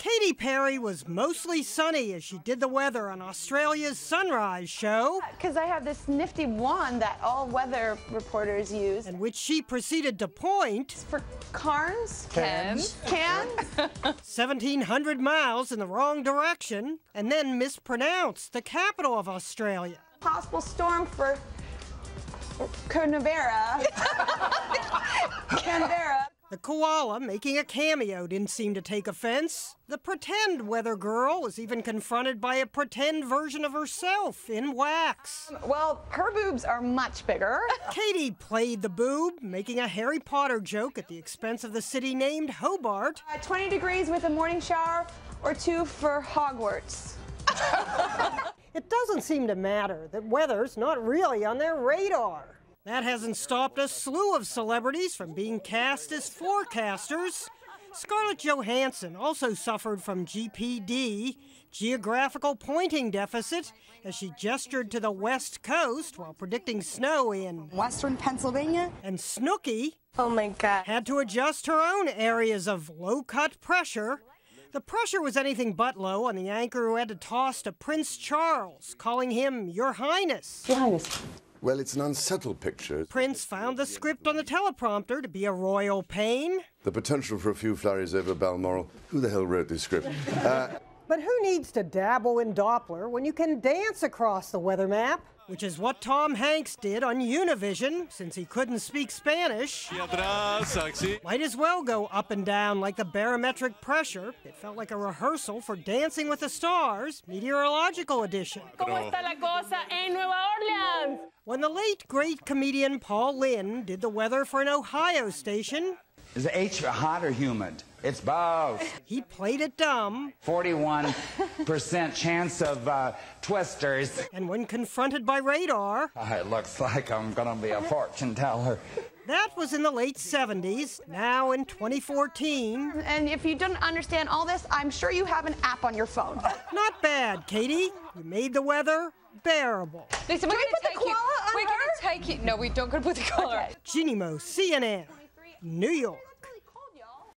Katy Perry was mostly sunny as she did the weather on Australia's Sunrise show. Because I have this nifty wand that all weather reporters use. And which she proceeded to point. For Cairns? Cans. Cans? 1,700 miles in the wrong direction, and then mispronounced the capital of Australia. Possible storm for Canberra. Canberra. The koala making a cameo didn't seem to take offense. The pretend weather girl was even confronted by a pretend version of herself in wax. Well, her boobs are much bigger. Katy played the boob, making a Harry Potter joke at the expense of the city named Hobart. Uh, 20 degrees with a morning shower or two for Hogwarts. it doesn't seem to matter that weather's not really on their radar. That hasn't stopped a slew of celebrities from being cast as forecasters. Scarlett Johansson also suffered from GPD, geographical pointing deficit, as she gestured to the west coast while predicting snow in western Pennsylvania. And Snooki, oh my god, had to adjust her own areas of low cut pressure. The pressure was anything but low on the anchor who had to toss to Prince Charles, calling him Your Highness. Your Highness. Well, it's an unsettled picture. Prince found the script on the teleprompter to be a royal pain. The potential for a few flurries over Balmoral. Who the hell wrote this script? Uh, but who needs to dabble in Doppler when you can dance across the weather map? which is what Tom Hanks did on Univision since he couldn't speak Spanish. Might as well go up and down like the barometric pressure. It felt like a rehearsal for Dancing with the Stars, Meteorological Edition. When the late great comedian Paul Lynde did the weather for an Ohio station, is the H hot or humid? It's both. He played it dumb. 41% chance of uh, twisters. And when confronted by radar, uh, it looks like I'm going to be a fortune teller. That was in the late 70s, now in 2014. And if you don't understand all this, I'm sure you have an app on your phone. Not bad, Katy. You made the weather bearable. Listen, we're going to take you. We're going to take you. No, we don't going to put the koala. Okay. Jeanne CNN. New York.